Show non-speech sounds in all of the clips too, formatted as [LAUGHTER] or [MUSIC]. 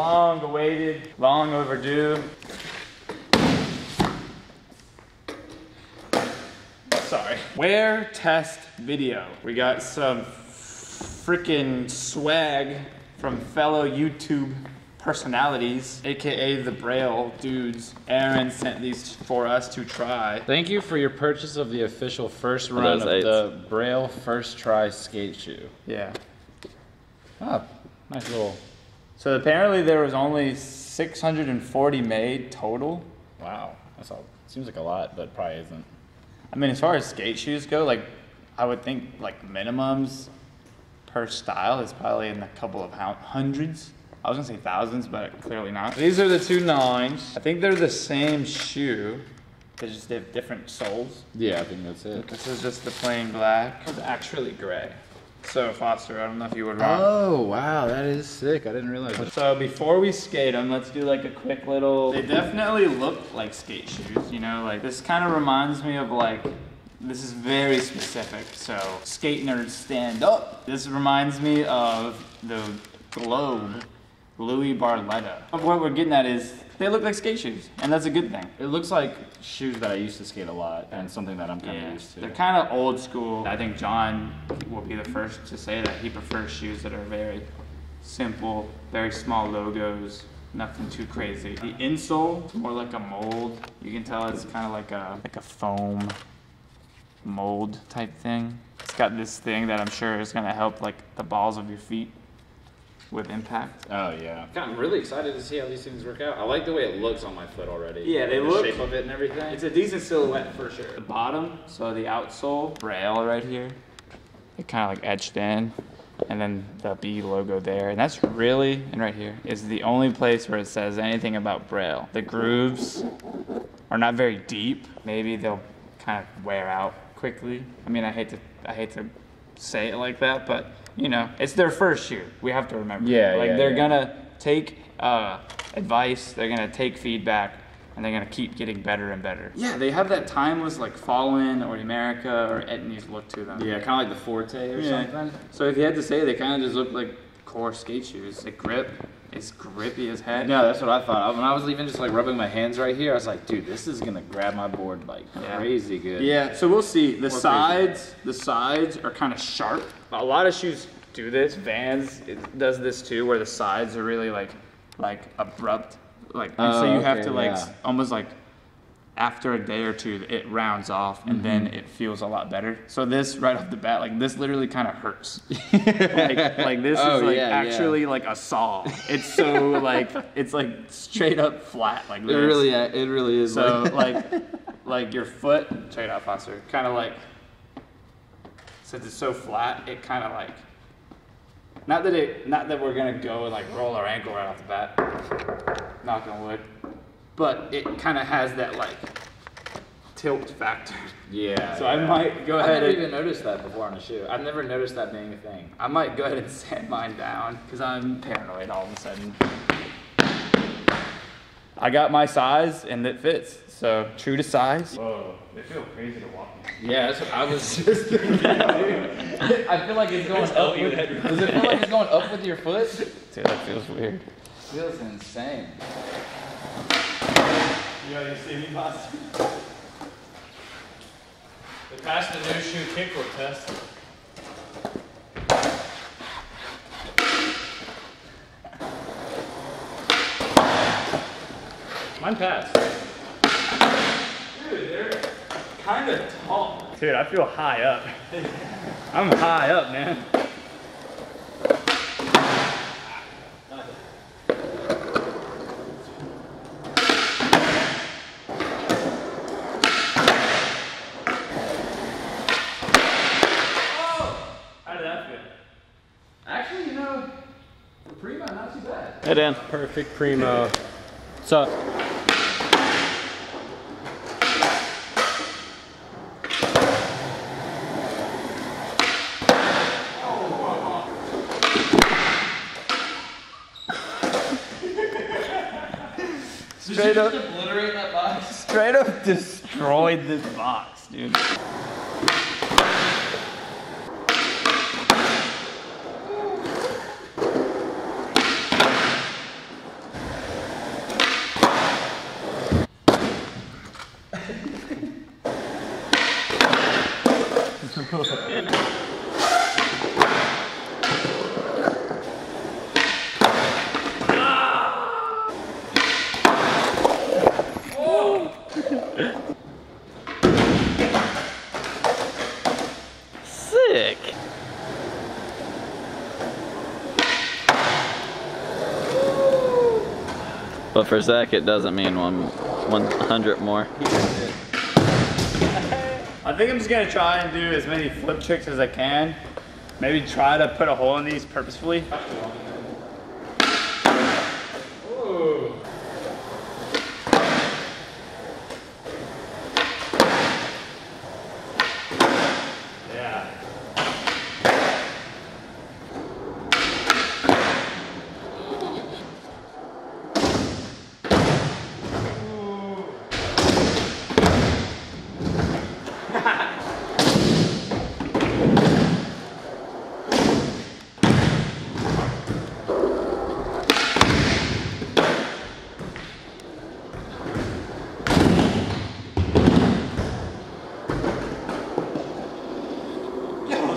two. The long awaited, long overdue. Sorry. Wear test video. We got some freaking swag from fellow YouTube personalities, aka the Braille dudes. Aaron sent these for us to try. Thank you for your purchase of the official first run those of eights. the Braille First Try skate shoe. Yeah. Ah, nice little. So apparently there was only 640 made total. Wow, that's all. Seems like a lot, but probably isn't. I mean, as far as skate shoes go, like I would think like minimums per style is probably in a couple of hundreds. I was gonna say thousands, but clearly not. These are the two nines. I think they're the same shoe. They just have different soles. Yeah, I think that's it. This is just the plain black. It's actually gray. So Foster, I don't know if you would rock. Oh wow, that is sick. I didn't realize. So before we skate them, let's do like a quick little. They definitely look like skate shoes, you know. Like this kind of reminds me of like. This is very specific. So skate nerds stand up. This reminds me of the Globe, Louie Barletta. What we're getting at is they look like skate shoes, and that's a good thing. It looks like shoes that I used to skate a lot, and something that I'm kind of Yeah, used to. they're kind of old school. I think John will be the first to say that he prefers shoes that are very simple, very small logos, nothing too crazy. The insole, more like a mold. You can tell it's kind of like a like a foam mold type thing. It's got this thing that I'm sure is gonna help like the balls of your feet with impact. oh yeah. I'm really excited to see how these things work out. I like the way it looks on my foot already. Yeah, they the look- shape of it and everything. It's a decent silhouette for sure. The bottom, so the outsole, braille right here, it kind of like etched in, and then the B logo there, and that's really, and right here, is the only place where it says anything about braille. The grooves are not very deep. Maybe they'll kind of wear out quickly. I mean, I hate to, I hate to say it like that, but you know, it's their first year. We have to remember. Yeah, like yeah, they're yeah. gonna take uh, advice. They're gonna take feedback, and they're gonna keep getting better and better. Yeah, they have that timeless like Fallen or Emerica or Etnies look to them. Yeah, kind of like the Forte or Yeah. something. So if you had to say, they kind of just look like core skate shoes. The grip is grippy as heck. No, that's what I thought. When I was even just like rubbing my hands right here, I was like, dude, this is gonna grab my board like Yeah. crazy good. Yeah, so we'll see. The crazy. sides, the sides are kind of sharp. A lot of shoes do this. Vans it does this too, where the sides are really like, like abrupt, like, and so Oh, you have to like yeah. almost like. After a day or two, it rounds off, and then Mm-hmm. it feels a lot better. So this, right off the bat, like this, literally kind of hurts. [LAUGHS] like, like this Oh, is like yeah, yeah. actually like a saw. [LAUGHS] It's so like it's like straight up flat, like this. It really, it really is. So like, like, [LAUGHS] like your foot, check it out, Foster. Kind of like, since it's so flat, it kind of like, not that it, not that we're gonna go and like roll our ankle right off the bat, knock on wood, but it kind of has that like tilt factor. yeah. So I might go ahead. I've ahead never and even noticed that before on a shoe. I've never noticed that being a thing. I might go ahead and sand mine down because I'm paranoid all of a sudden. I got my size and it fits. So true to size. Whoa, they feel crazy to walk in. Yeah, that's what I was just thinking. [LAUGHS] I feel like it's going up. With, does it feel like it's going up with your foot? Dude, that feels weird. feels insane. You know, you see me, boss? They passed the new shoe kickboard test. Mine passed. Dude, they're kind of tall. Dude, I feel high up. I'm high up, man. How did that feel? Actually, you know, for Prima, not too bad. Hey, Dan. Perfect primo. What's up? Straight up, Obliterate that box. straight up destroyed this box, dude. But for Zac, it doesn't mean one 100 more. I think I'm just gonna try and do as many flip tricks as I can. Maybe try to put a hole in these purposefully. Yeah.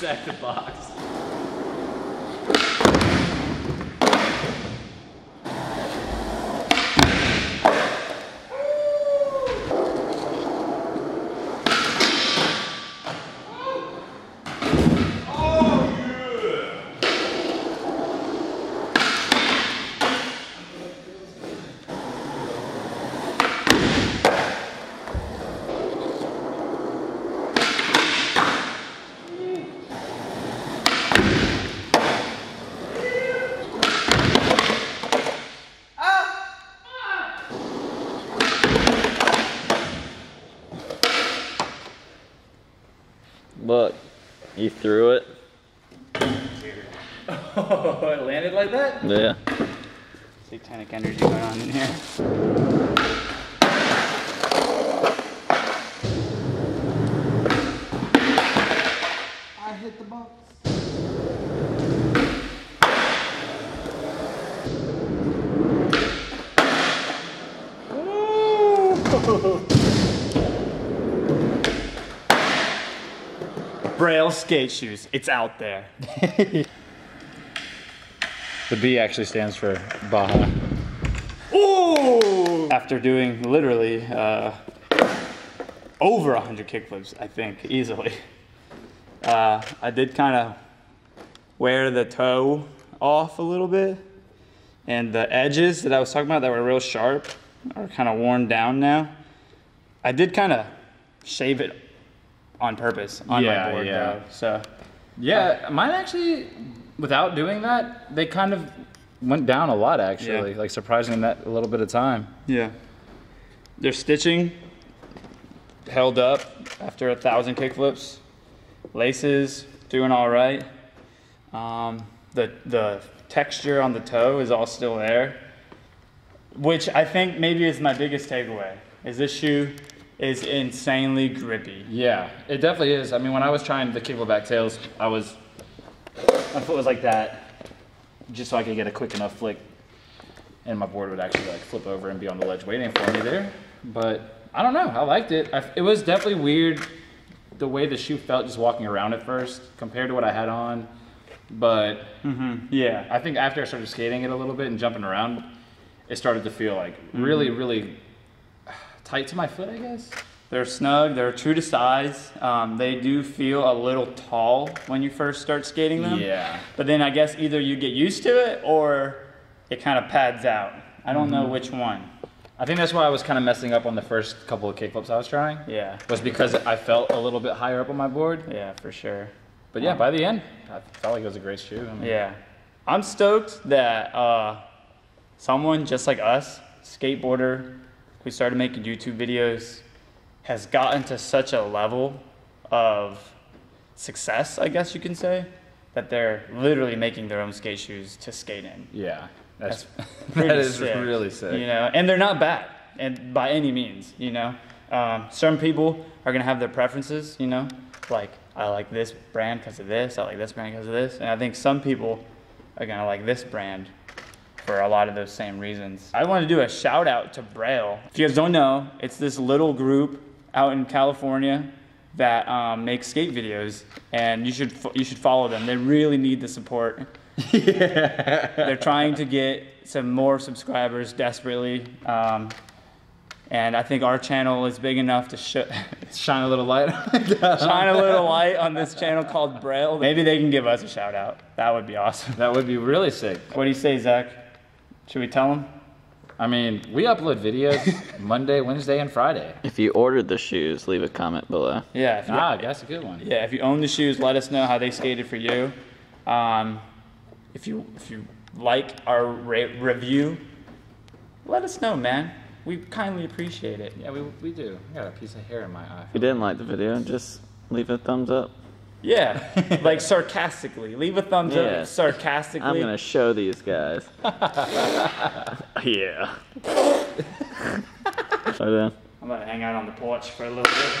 Second box. Look, you threw it. Oh, [LAUGHS] it landed like that? Yeah. Satanic energy going on in here. Braille skate shoes. It's out there. [LAUGHS] The B actually stands for Baja. Ooh! After doing literally uh, over 100 kickflips, I think, easily. Uh, I did kind of wear the toe off a little bit. And the edges that I was talking about that were real sharp are kind of worn down now. I did kind of shave it on purpose on Yeah, my board, yeah. though. So, Yeah, mine actually, without doing that, they kind of went down a lot actually. Yeah. Like surprising that a little bit of time. Yeah. Their stitching held up after a thousand kickflips. Laces doing all right. Um, the the texture on the toe is all still there, which I think maybe is my biggest takeaway. Is this shoe is insanely grippy. Yeah, it definitely is. I mean, when I was trying the kickflip back tails, I was my foot was like that, just so I could get a quick enough flick, and my board would actually like flip over and be on the ledge waiting for me there. But I don't know. I liked it. I, it was definitely weird the way the shoe felt just walking around at first compared to what I had on. But mm-hmm. Yeah. I think after I started skating it a little bit and jumping around, it started to feel like really, mm-hmm. really tight to my foot, I guess. They're snug. They're true to size. Um, they do feel a little tall when you first start skating them. Yeah. But then I guess either you get used to it or it kind of pads out. I don't know which one. I think that's why I was kind of messing up on the first couple of kickflips I was trying. Yeah. Was because I felt a little bit higher up on my board. Yeah, for sure. But yeah, by the end, I felt like it was a great shoe. I mean, Yeah. I'm stoked that uh, someone just like us, skateboarder, who started making YouTube videos, has gotten to such a level of success, I guess you can say, that they're literally making their own skate shoes to skate in. Yeah. That's, [LAUGHS] Pretty that is sick, really sick. You know, and they're not bad. and by any means, you know. Um, some people are gonna have their preferences, you know, like I like this brand because of this, I like this brand because of this, and I think some people are gonna like this brand for a lot of those same reasons. I want to do a shout out to Braille. If you guys don't know, it's this little group out in California that um, makes skate videos, and you should you should follow them. They really need the support. [LAUGHS] They're trying to get some more subscribers desperately, um, and I think our channel is big enough to sh- [LAUGHS] Shine a little light. [LAUGHS] shine a little light on this channel called Braille. Maybe they can give us a shout out. That would be awesome. that would be really sick. What do you say, Zac? Should we tell them? I mean, we upload videos [LAUGHS] Monday, Wednesday, and Friday. If you ordered the shoes, leave a comment below. Yeah. If you, Ah, that's a good one. yeah. If you own the shoes, let us know how they skated for you. Um, if you if you like our ra- review, let us know, man. We kindly appreciate it. Yeah, we, we do. I got a piece of hair in my eye. If you didn't like the video, just leave a thumbs up. Yeah, [LAUGHS] like sarcastically. Leave a thumbs Yeah. up sarcastically. I'm gonna show these guys. [LAUGHS] yeah. [LAUGHS] so then. I'm gonna hang out on the porch for a little bit.